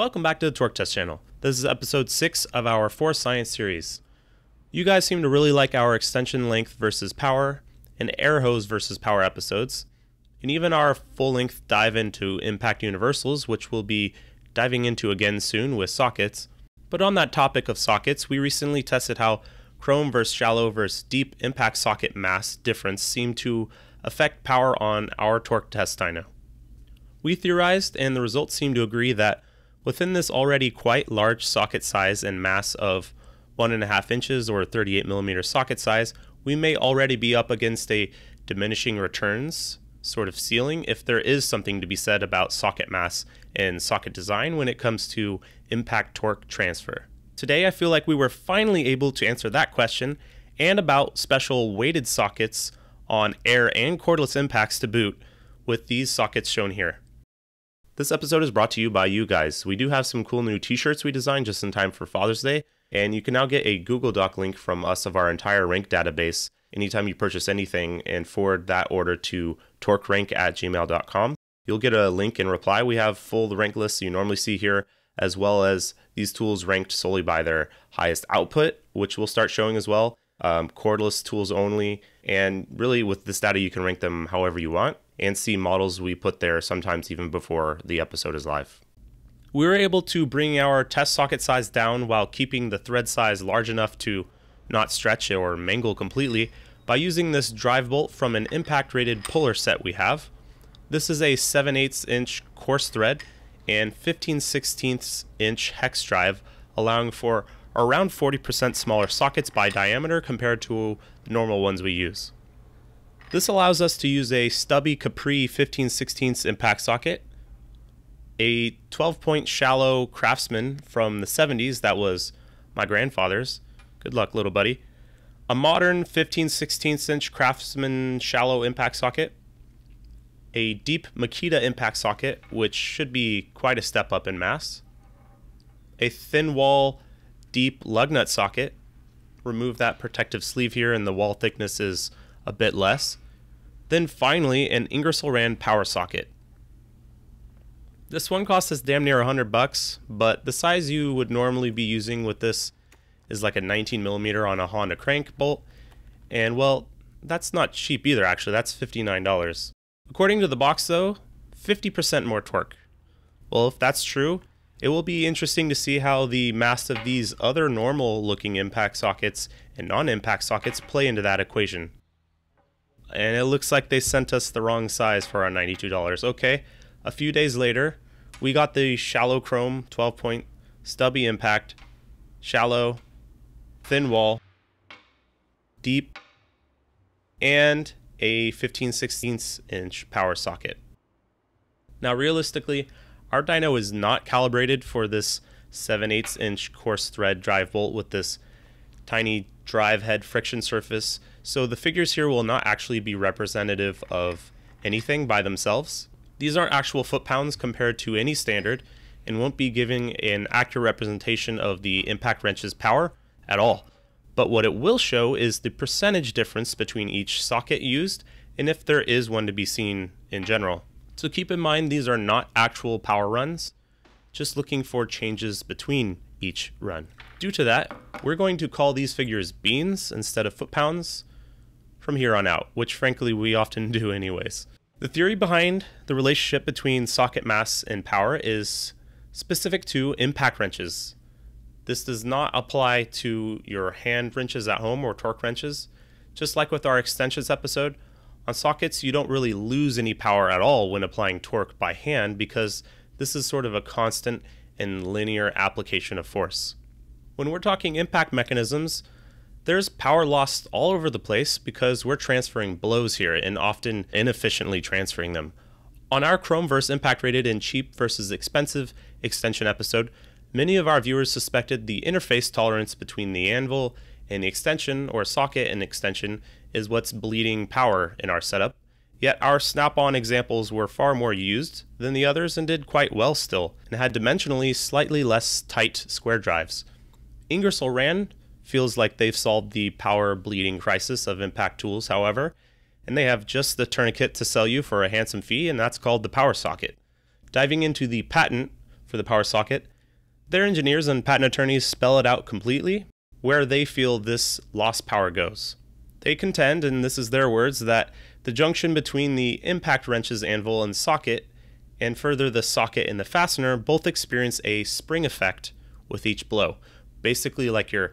Welcome back to the Torque Test channel. This is episode 6 of our For Science series. You guys seem to really like our extension length versus power, and air hose versus power episodes, and even our full length dive into impact universals, which we'll be diving into again soon with sockets. But on that topic of sockets, we recently tested how chrome versus shallow versus deep impact socket mass difference seemed to affect power on our torque test dyno. We theorized, and the results seem to agree that within this already quite large socket size and mass of 1.5 inches or 38 millimeter socket size, we may already be up against a diminishing returns sort of ceiling if there is something to be said about socket mass and socket design when it comes to impact torque transfer. Today, I feel like we were finally able to answer that question and about special weighted sockets on air and cordless impacts to boot with these sockets shown here. This episode is brought to you by you guys. We do have some cool new t shirts we designed just in time for Father's Day, and you can now get a Google Doc link from us of our entire rank database anytime you purchase anything and forward that order to torquerank at gmail.com. You'll get a link in reply. We have full rank lists you normally see here, as well as these tools ranked solely by their highest output, which we'll start showing as well. Um, cordless tools only. And really, with this data, you can rank them however you want and see models we put there sometimes even before the episode is live. We were able to bring our test socket size down while keeping the thread size large enough to not stretch or mangle completely by using this drive bolt from an impact rated puller set we have. This is a 7 8 inch coarse thread and 15 16 inch hex drive, allowing for around 40% smaller sockets by diameter compared to normal ones we use. This allows us to use a stubby Capri 15 16 impact socket a 12 point shallow craftsman from the 70s that was my grandfather's. Good luck, little buddy. A modern 15 16 inch craftsman shallow impact socket. A deep Makita impact socket, which should be quite a step up in mass. A thin wall deep lug nut socket. Remove that protective sleeve here, and the wall thickness is a bit less. Then finally, an Ingersoll Rand power socket. This one costs us damn near 100 bucks, but the size you would normally be using with this is like a 19 millimeter on a Honda crank bolt. And well, that's not cheap either actually, that's $59. According to the box though, 50% more torque. Well, if that's true, it will be interesting to see how the mass of these other normal looking impact sockets and non-impact sockets play into that equation. And it looks like they sent us the wrong size for our $92. Okay, a few days later, we got the shallow chrome 12 point stubby impact, shallow, thin wall, deep, and a 15 16 inch power socket. Now, realistically, our dyno is not calibrated for this 7 8 inch coarse thread drive bolt with this tiny drive head friction surface, so the figures here will not actually be representative of anything by themselves. These aren't actual foot-pounds compared to any standard and won't be giving an accurate representation of the impact wrench's power at all. But what it will show is the percentage difference between each socket used and if there is one to be seen in general. So keep in mind these are not actual power runs, just looking for changes between each run. Due to that, we're going to call these figures beans instead of foot-pounds from here on out, which frankly we often do anyways. The theory behind the relationship between socket mass and power is specific to impact wrenches. This does not apply to your hand wrenches at home or torque wrenches. Just like with our extensions episode, on sockets you don't really lose any power at all when applying torque by hand because this is sort of a constant and linear application of force. When we're talking impact mechanisms, there's power loss all over the place because we're transferring blows here and often inefficiently transferring them. On our Chrome versus impact rated and cheap versus expensive extension episode, many of our viewers suspected the interface tolerance between the anvil and the extension or socket and extension is what's bleeding power in our setup. Yet our snap-on examples were far more used than the others and did quite well still, and had dimensionally slightly less tight square drives. Ingersoll Rand feels like they've solved the power bleeding crisis of impact tools, however, and they have just the tourniquet to sell you for a handsome fee, and that's called the power socket. Diving into the patent for the power socket, Their engineers and patent attorneys spell it out completely where they feel this lost power goes. They contend, and this is their words, that the junction between the impact wrench's anvil and socket, and further the socket and the fastener, both experience a spring effect with each blow. Basically, like your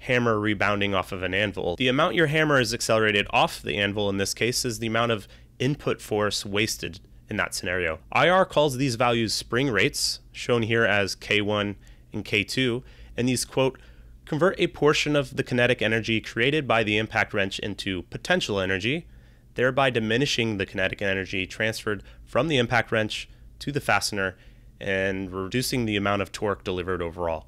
hammer rebounding off of an anvil. The amount your hammer is accelerated off the anvil in this case is the amount of input force wasted in that scenario. IR calls these values spring rates, shown here as K1 and K2, and these quote convert a portion of the kinetic energy created by the impact wrench into potential energy, thereby diminishing the kinetic energy transferred from the impact wrench to the fastener and reducing the amount of torque delivered overall.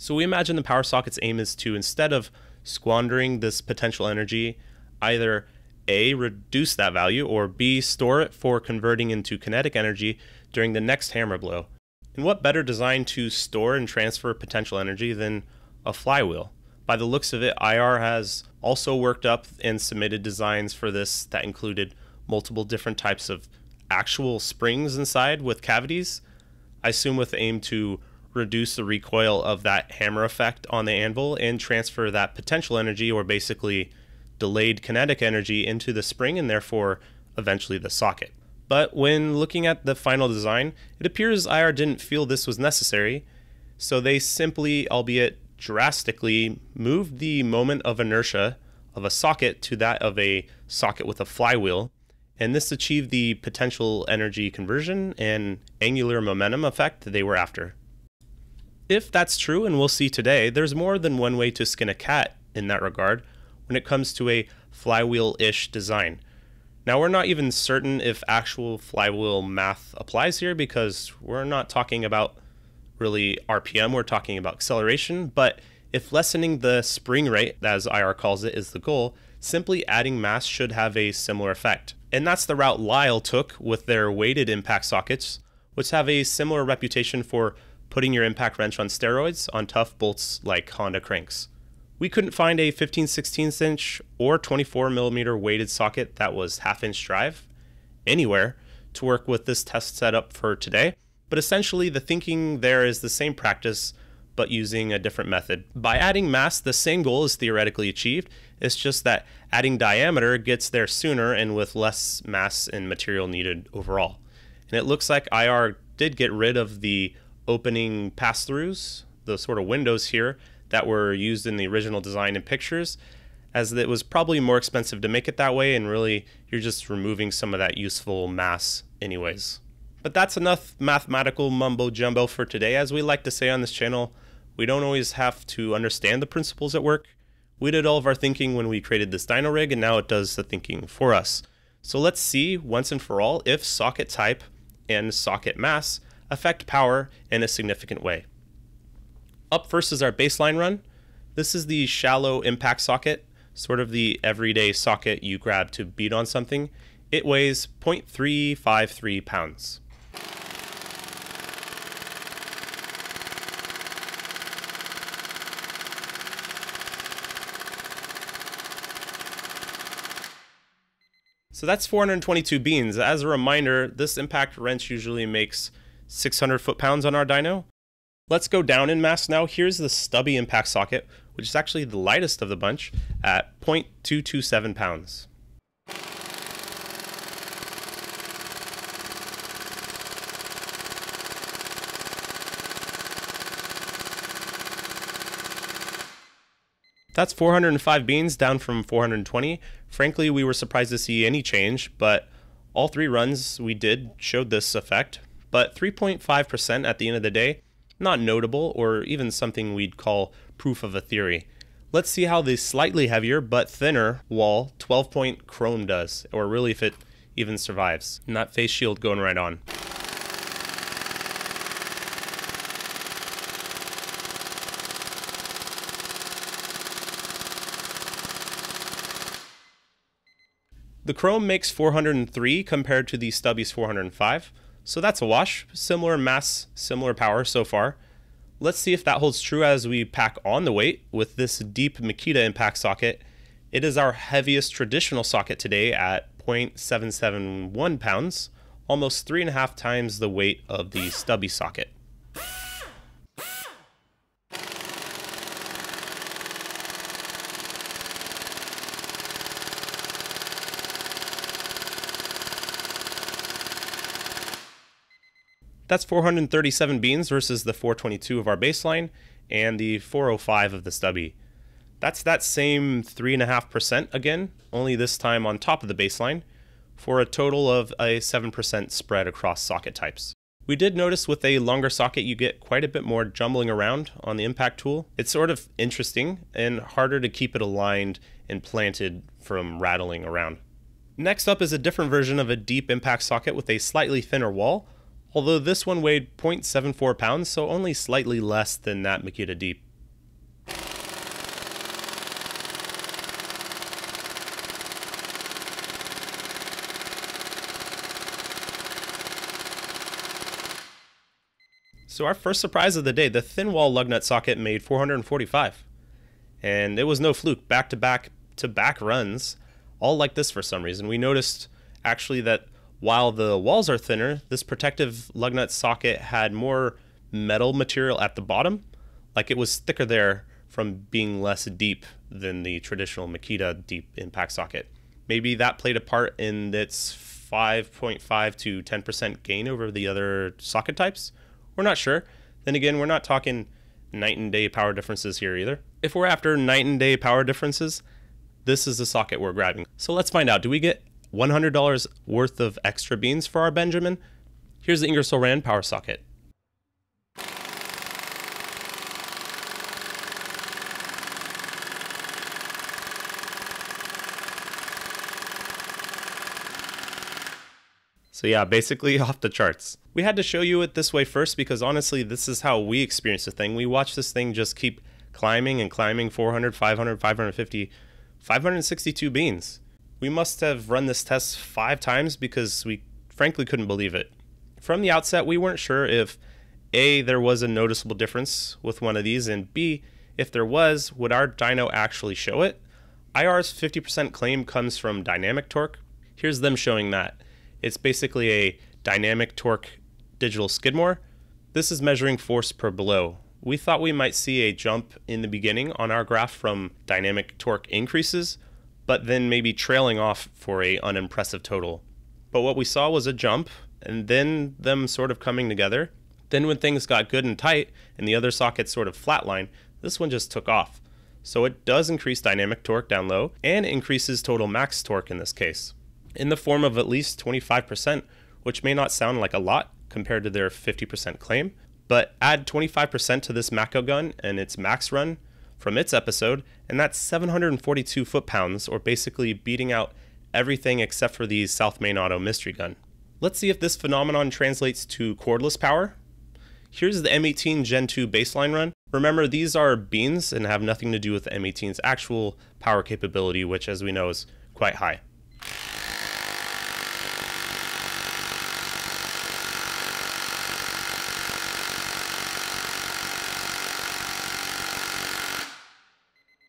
So we imagine the power socket's aim is to, instead of squandering this potential energy, either A, reduce that value, or B, store it for converting into kinetic energy during the next hammer blow. And what better design to store and transfer potential energy than a flywheel. By the looks of it, IR has also worked up and submitted designs for this that included multiple different types of actual springs inside with cavities. I assume with aim to reduce the recoil of that hammer effect on the anvil and transfer that potential energy or basically delayed kinetic energy into the spring and therefore eventually the socket. But when looking at the final design, it appears IR didn't feel this was necessary, so they simply, albeit drastically moved the moment of inertia of a socket to that of a socket with a flywheel, and this achieved the potential energy conversion and angular momentum effect they were after. If that's true, and we'll see today, there's more than one way to skin a cat in that regard when it comes to a flywheel ish design. Now, we're not even certain if actual flywheel math applies here because we're not talking about really RPM, we're talking about acceleration. But if lessening the spring rate, as IR calls it, is the goal, simply adding mass should have a similar effect. And that's the route Lisle took with their weighted impact sockets, which have a similar reputation for putting your impact wrench on steroids on tough bolts like Honda cranks. We couldn't find a 15 16 inch or 24 millimeter weighted socket that was half inch drive anywhere to work with this test setup for today. But essentially, the thinking there is the same practice, but using a different method. By adding mass, the same goal is theoretically achieved. It's just that adding diameter gets there sooner and with less mass and material needed overall. And it looks like IR did get rid of the opening pass throughs, the sort of windows here that were used in the original design and pictures, as it was probably more expensive to make it that way, and really you're just removing some of that useful mass, anyways. But that's enough mathematical mumbo jumbo for today. As we like to say on this channel, we don't always have to understand the principles at work. We did all of our thinking when we created this dyno rig, and now it does the thinking for us. So let's see once and for all if socket type and socket mass affect power in a significant way. Up first is our baseline run. This is the shallow impact socket, sort of the everyday socket you grab to beat on something. It weighs 0.353 pounds. So that's 422 beans. As a reminder, this impact wrench usually makes 600 foot-pounds on our dyno. Let's go down in mass now. Here's the stubby impact socket, which is actually the lightest of the bunch at 0.227 pounds. That's 405 beans down from 420. Frankly, we were surprised to see any change, but all three runs we did showed this effect. But 3.5% at the end of the day, not notable or even something we'd call proof of a theory. Let's see how the slightly heavier but thinner wall 12 point chrome does, or really if it even survives. And that face shield going right on. The Chrome makes 403 compared to the Stubby's 405, so that's a wash. Similar mass, similar power so far. Let's see if that holds true as we pack on the weight with this deep Makita impact socket. It is our heaviest traditional socket today at 0.771 pounds, almost three and a half times the weight of the Stubby socket. That's 437 beans versus the 422 of our baseline and the 405 of the stubby. That's that same 3.5% again, only this time on top of the baseline, for a total of a 7% spread across socket types. We did notice with a longer socket you get quite a bit more jumbling around on the impact tool. It's sort of interesting and harder to keep it aligned and planted from rattling around. Next up is a different version of a deep impact socket with a slightly thinner wall, although this one weighed 0.74 pounds, so only slightly less than that Makita Deep. So our first surprise of the day, the thin wall lug nut socket made 445. And it was no fluke, back to back to back runs, all like this for some reason. We noticed actually that while the walls are thinner, this protective lug nut socket had more metal material at the bottom, like it was thicker there from being less deep than the traditional Makita deep impact socket. Maybe that played a part in its 5.5 to 10% gain over the other socket types. We're not sure. Then again, we're not talking night and day power differences here either. If we're after night and day power differences, this is the socket we're grabbing. So let's find out. Do we get $100 worth of extra beans for our Benjamin? Here's the Ingersoll Rand power socket. So yeah, basically off the charts. We had to show you it this way first because honestly, this is how we experience the thing. We watch this thing just keep climbing and climbing 400, 500, 550, 562 beans. We must have run this test five times because we frankly couldn't believe it. From the outset, we weren't sure if A, there was a noticeable difference with one of these, and B, if there was, would our dyno actually show it? IR's 50% claim comes from dynamic torque. Here's them showing that. It's basically a dynamic torque digital skidmore. This is measuring force per blow. We thought we might see a jump in the beginning on our graph from dynamic torque increases, but then maybe trailing off for a unimpressive total. But what we saw was a jump and then them sort of coming together. Then when things got good and tight and the other sockets sort of flatline, this one just took off. So it does increase dynamic torque down low and increases total max torque in this case in the form of at least 25%, which may not sound like a lot compared to their 50% claim, but add 25% to this Mako gun and its max run from its episode, and that's 742 foot pounds, or basically beating out everything except for the South Main Auto mystery gun. Let's see if this phenomenon translates to cordless power. Here's the M18 Gen 2 baseline run. Remember, these are beans and have nothing to do with the M18's actual power capability, which, as we know, is quite high.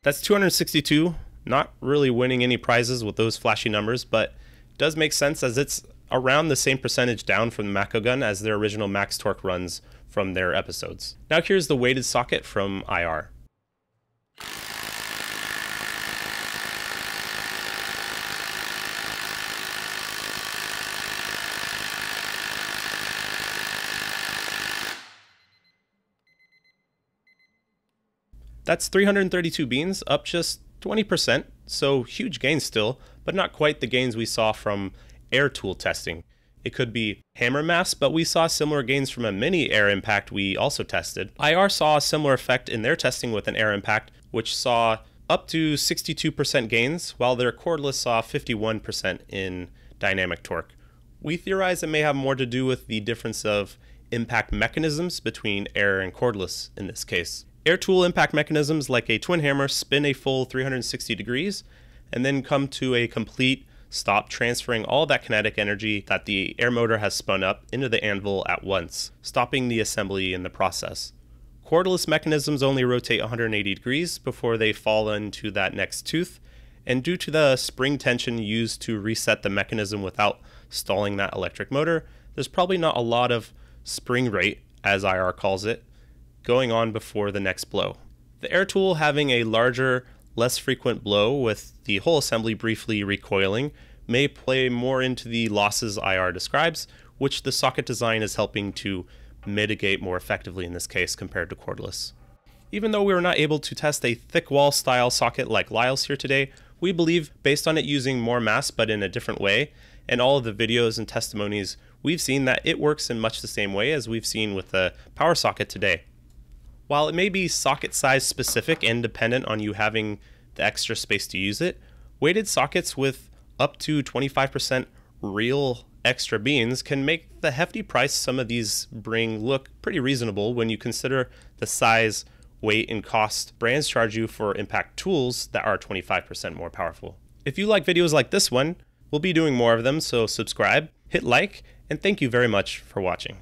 That's 262. Not really winning any prizes with those flashy numbers, but does make sense as it's around the same percentage down from the Mako gun as their original max torque runs from their episodes. Now here's the weighted socket from IR. That's 332 beans, up just 20%, so huge gains still, but not quite the gains we saw from air tool testing. It could be hammer mass, but we saw similar gains from a mini air impact we also tested. IR saw a similar effect in their testing with an air impact, which saw up to 62% gains, while their cordless saw 51% in dynamic torque. We theorize it may have more to do with the difference of impact mechanisms between air and cordless in this case. Air tool impact mechanisms like a twin hammer spin a full 360 degrees and then come to a complete stop, transferring all that kinetic energy that the air motor has spun up into the anvil at once, stopping the assembly in the process. Cordless mechanisms only rotate 180 degrees before they fall into that next tooth, and due to the spring tension used to reset the mechanism without stalling that electric motor, there's probably not a lot of spring rate, as IR calls it, going on before the next blow. The air tool having a larger, less frequent blow with the whole assembly briefly recoiling may play more into the losses IR describes, which the socket design is helping to mitigate more effectively in this case compared to cordless. Even though we were not able to test a thick wall style socket like Lisle's here today, we believe, based on it using more mass but in a different way, and all of the videos and testimonies, we've seen that it works in much the same way as we've seen with the power socket today. While it may be socket size specific and dependent on you having the extra space to use it, weighted sockets with up to 25% real extra beans can make the hefty price some of these bring look pretty reasonable when you consider the size, weight, and cost brands charge you for impact tools that are 25% more powerful. If you like videos like this one, we'll be doing more of them, so subscribe, hit like, and thank you very much for watching.